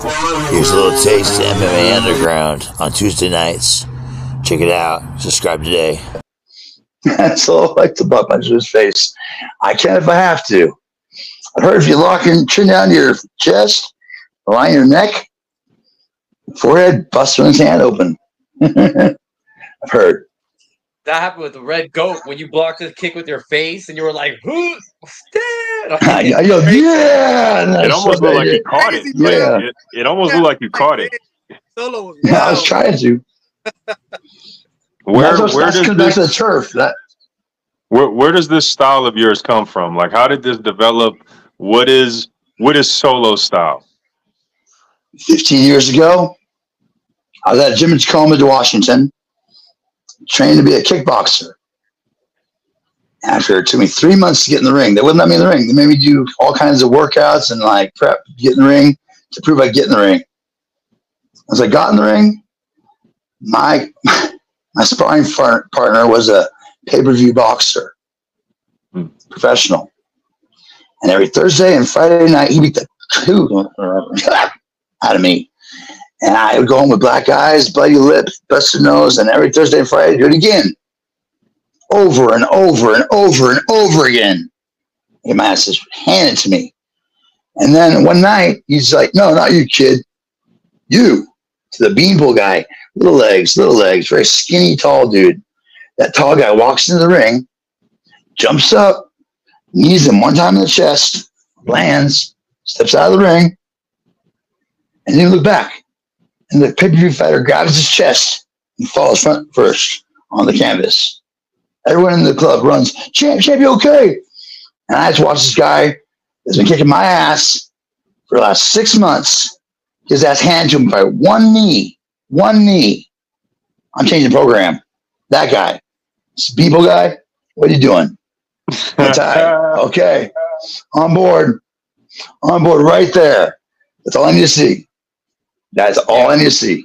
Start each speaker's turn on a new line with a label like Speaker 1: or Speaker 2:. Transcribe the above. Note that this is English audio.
Speaker 1: Here's a little taste of MMA Underground on Tuesday nights. Check it out. Subscribe today.
Speaker 2: That's all I like to butt punch his face. I can if I have to. I've heard if you lock your chin down to your chest, align your neck, forehead, bust his hand open. I've heard.
Speaker 3: That happened with the red goat when you blocked his kick with your face and you were like, "Who's dead?"
Speaker 2: I, I yeah.
Speaker 4: It almost looked like you caught it.
Speaker 2: Yeah.
Speaker 4: It, it almost looked like you caught it.
Speaker 5: Solo
Speaker 2: Yeah, I was trying to.
Speaker 4: Where
Speaker 2: that's
Speaker 4: where
Speaker 2: that's
Speaker 4: does this
Speaker 2: turf. That
Speaker 4: where, where does this style of yours come from? Like how did this develop? What is what is solo style?
Speaker 2: 15 years ago, I was at a gym in Tacoma, Washington, trained to be a kickboxer. After it took me three months to get in the ring, they wouldn't let me in the ring. They made me do all kinds of workouts and like prep get in the ring to prove I get in the ring. As I got in the ring, my my sparring partner was a pay per view boxer,
Speaker 4: Hmm.
Speaker 2: professional. And every Thursday and Friday night, he beat the out of me. And I would go home with black eyes, bloody lips, busted nose, and every Thursday and Friday, do it again. Over and over and over and over again. Get my ass just handed to me. And then one night, he's like, No, not you, kid. You. To the beanpole guy. Little legs, little legs, very skinny, tall dude. That tall guy walks into the ring, jumps up, knees him one time in the chest, lands, steps out of the ring, and then look back. And the pay-per-view fighter grabs his chest and falls front first on the canvas. Everyone in the club runs, champ, champ, you okay? And I just watch this guy that's been kicking my ass for the last six months. His ass handed to him by one knee, one knee. I'm changing the program. That guy, this Beeple guy, what are you doing? Okay. On board. On board right there. That's all I need to see. That's all I need to see.